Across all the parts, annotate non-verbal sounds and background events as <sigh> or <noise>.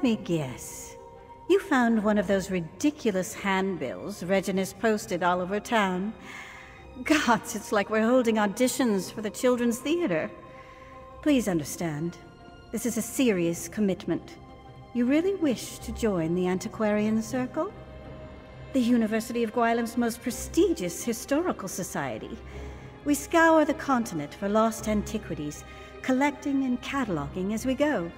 Let me guess. You found one of those ridiculous handbills Reginus posted all over town. Gods, it's like we're holding auditions for the Children's Theater. Please understand, this is a serious commitment. You really wish to join the Antiquarian Circle? The University of Gwylim's most prestigious historical society. We scour the continent for lost antiquities, collecting and cataloging as we go.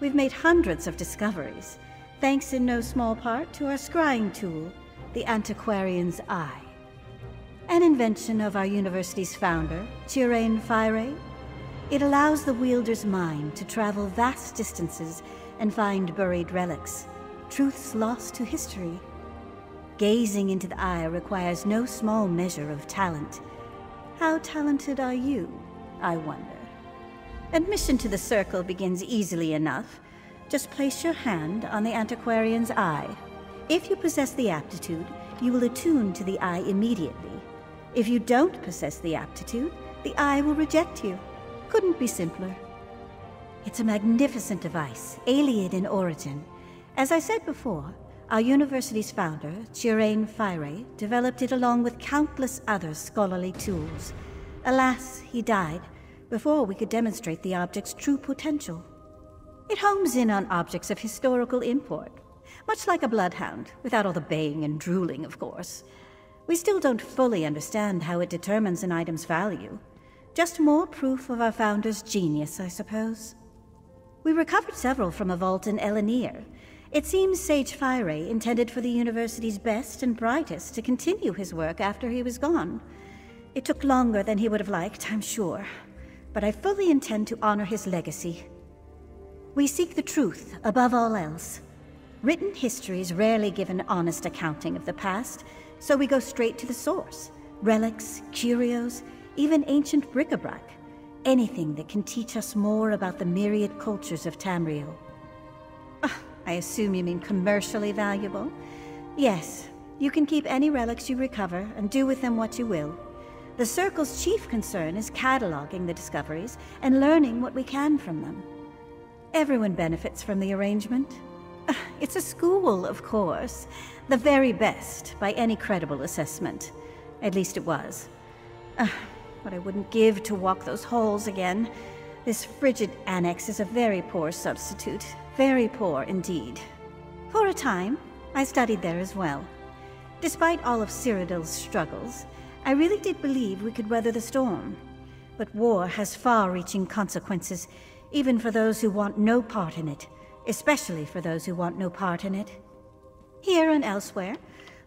We've made hundreds of discoveries, thanks in no small part to our scrying tool, the Antiquarian's Eye. An invention of our university's founder, Chirain Fyre. It allows the wielder's mind to travel vast distances and find buried relics, truths lost to history. Gazing into the eye requires no small measure of talent. How talented are you, I wonder? Admission to the circle begins easily enough. Just place your hand on the antiquarian's eye. If you possess the aptitude, you will attune to the eye immediately. If you don't possess the aptitude, the eye will reject you. Couldn't be simpler. It's a magnificent device, alien in origin. As I said before, our university's founder, Chirain Fyre, developed it along with countless other scholarly tools. Alas, he died before we could demonstrate the object's true potential. It homes in on objects of historical import, much like a bloodhound, without all the baying and drooling, of course. We still don't fully understand how it determines an item's value. Just more proof of our founder's genius, I suppose. We recovered several from a vault in Elinhir. It seems Sage Fyre intended for the university's best and brightest to continue his work after he was gone. It took longer than he would have liked, I'm sure, but I fully intend to honor his legacy. We seek the truth above all else. Written histories rarely give an honest accounting of the past, so we go straight to the source. Relics, curios, even ancient bric-a-brac. Anything that can teach us more about the myriad cultures of Tamriel. Uh, I assume you mean commercially valuable? Yes, you can keep any relics you recover and do with them what you will. The Circle's chief concern is cataloging the discoveries and learning what we can from them. Everyone benefits from the arrangement. <sighs> It's a school, of course. The very best, by any credible assessment. At least it was. <sighs> Uh, what I wouldn't give to walk those halls again. This frigid annex is a very poor substitute. Very poor indeed. For a time, I studied there as well. Despite all of Cyrodiil's struggles, I really did believe we could weather the storm. But war has far-reaching consequences, even for those who want no part in it, especially for those who want no part in it. Here and elsewhere,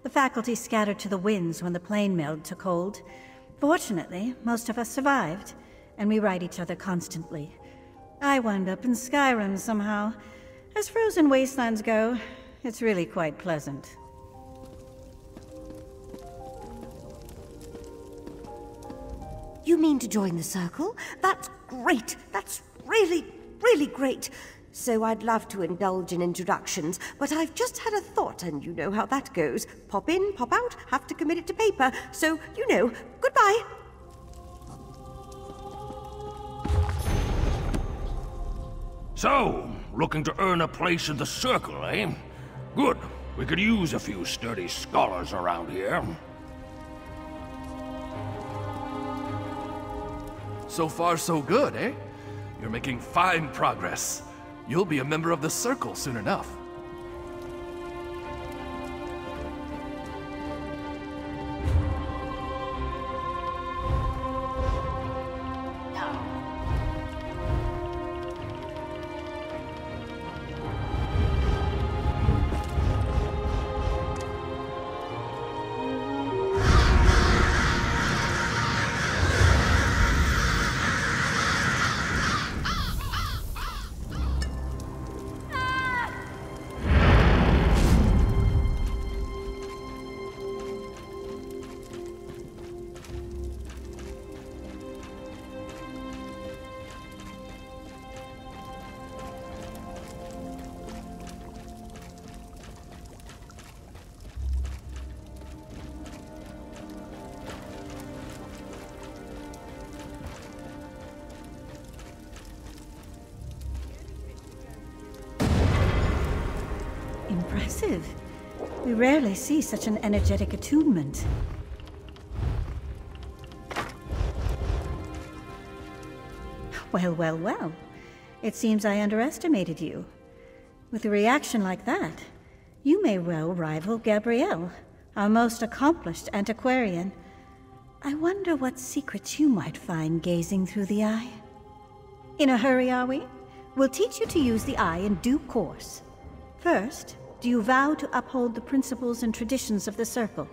the faculty scattered to the winds when the plane meld took hold, Fortunately, most of us survived, and we write each other constantly. I wound up in Skyrim somehow. As frozen wastelands go, it's really quite pleasant. You mean to join the Circle? That's great! That's really, really great! So I'd love to indulge in introductions, but I've just had a thought, and you know how that goes. Pop in, pop out, have to commit it to paper. So, you know, goodbye. So, looking to earn a place in the circle, eh? Good. We could use a few sturdy scholars around here. So far, so good, eh? You're making fine progress. You'll be a member of the Circle soon enough. We rarely see such an energetic attunement. Well, well, well. It seems I underestimated you. With a reaction like that, you may well rival Gabrielle, our most accomplished antiquarian. I wonder what secrets you might find gazing through the eye. In a hurry, are we? We'll teach you to use the eye in due course. First, do you vow to uphold the principles and traditions of the Circle,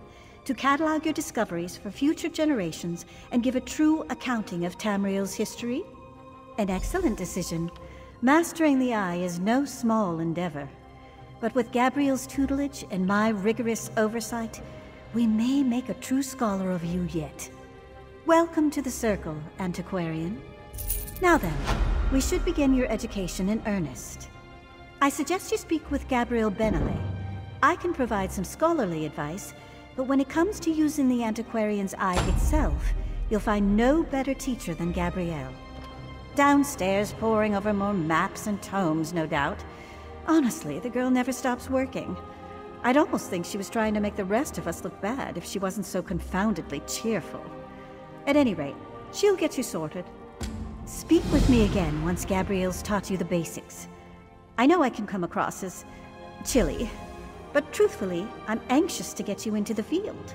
to catalog your discoveries for future generations and give a true accounting of Tamriel's history? An excellent decision. Mastering the eye is no small endeavor. But with Gabrielle's tutelage and my rigorous oversight, we may make a true scholar of you yet. Welcome to the Circle, Antiquarian. Now then, we should begin your education in earnest. I suggest you speak with Gabrielle Benele. I can provide some scholarly advice, but when it comes to using the antiquarian's eye itself, you'll find no better teacher than Gabrielle. Downstairs, poring over more maps and tomes, no doubt. Honestly, the girl never stops working. I'd almost think she was trying to make the rest of us look bad if she wasn't so confoundedly cheerful. At any rate, she'll get you sorted. Speak with me again once Gabrielle's taught you the basics. I know I can come across as chilly, but truthfully, I'm anxious to get you into the field.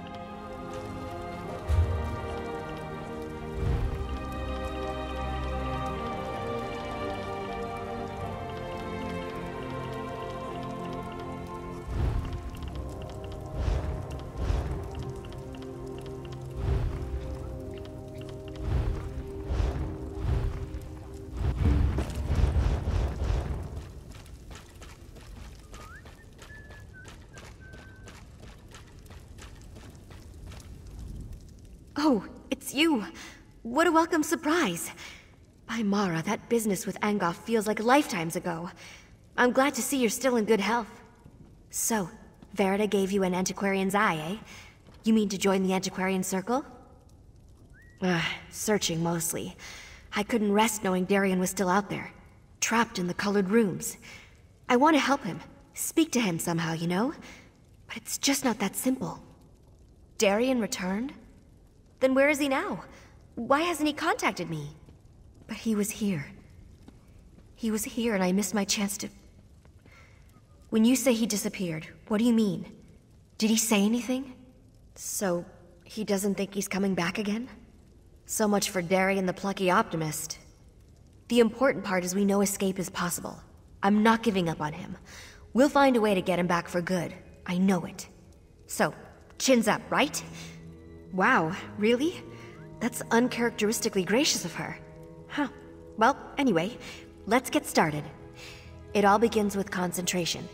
Oh, it's you. What a welcome surprise. By Mara, that business with Angof feels like lifetimes ago. I'm glad to see you're still in good health. So, Verita gave you an antiquarian's eye, eh? You mean to join the antiquarian circle? Ugh, searching mostly. I couldn't rest knowing Darien was still out there, trapped in the colored rooms. I want to help him, speak to him somehow, you know? But it's just not that simple. Darien returned? Then where is he now? Why hasn't he contacted me? But he was here. He was here and I missed my chance to... When you say he disappeared, what do you mean? Did he say anything? So, he doesn't think he's coming back again? So much for Darien the plucky optimist. The important part is we know escape is possible. I'm not giving up on him. We'll find a way to get him back for good. I know it. So, chins up, right? Wow, really? That's uncharacteristically gracious of her. Huh. Well, anyway, let's get started. It all begins with concentration.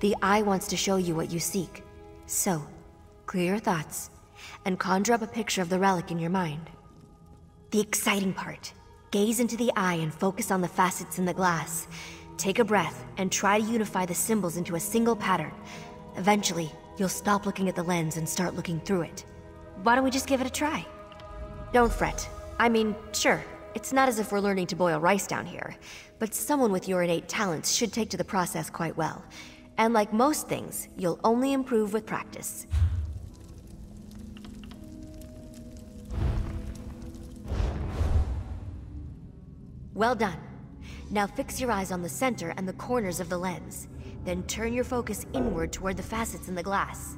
The eye wants to show you what you seek. So, clear your thoughts, and conjure up a picture of the relic in your mind. The exciting part. Gaze into the eye and focus on the facets in the glass. Take a breath and try to unify the symbols into a single pattern. Eventually, you'll stop looking at the lens and start looking through it. Why don't we just give it a try? Don't fret. I mean, sure, it's not as if we're learning to boil rice down here, but someone with your innate talents should take to the process quite well. And like most things, you'll only improve with practice. Well done. Now fix your eyes on the center and the corners of the lens. Then turn your focus inward toward the facets in the glass.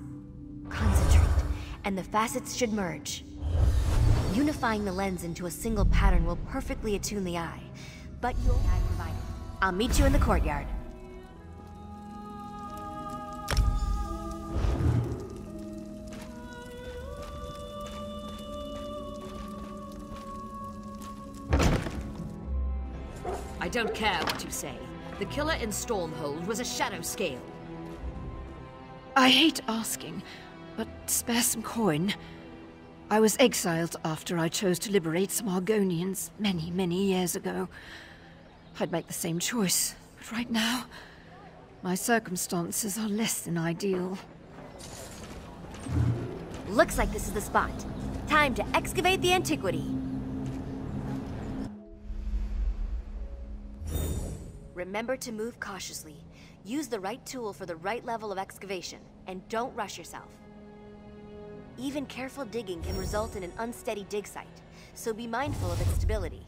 Concentrate, and the facets should merge. Unifying the lens into a single pattern will perfectly attune the eye, but you'll I provided. I'll meet you in the courtyard. I don't care what you say. The killer in Stormhold was a shadow scale. I hate asking, but spare some coin. I was exiled after I chose to liberate some Argonians many, many years ago. I'd make the same choice, but right now, my circumstances are less than ideal. Looks like this is the spot. Time to excavate the antiquity. Remember to move cautiously. Use the right tool for the right level of excavation, and don't rush yourself. Even careful digging can result in an unsteady dig site, so be mindful of its stability.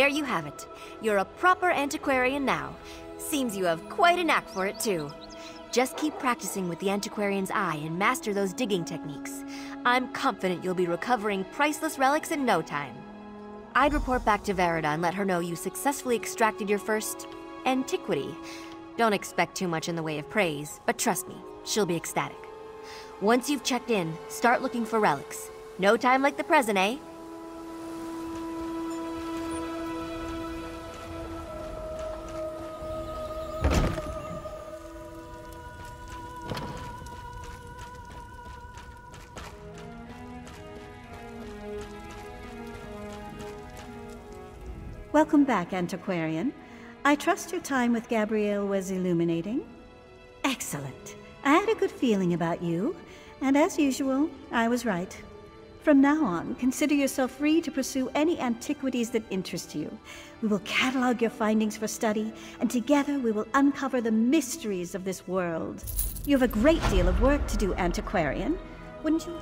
There you have it. You're a proper antiquarian now. Seems you have quite a knack for it, too. Just keep practicing with the antiquarian's eye and master those digging techniques. I'm confident you'll be recovering priceless relics in no time. I'd report back to Verita and let her know you successfully extracted your first antiquity. Don't expect too much in the way of praise, but trust me, she'll be ecstatic. Once you've checked in, start looking for relics. No time like the present, eh? Welcome back, Antiquarian. I trust your time with Gabrielle was illuminating. Excellent. I had a good feeling about you, and as usual, I was right. From now on, consider yourself free to pursue any antiquities that interest you. We will catalog your findings for study, and together we will uncover the mysteries of this world. You have a great deal of work to do, Antiquarian, wouldn't you?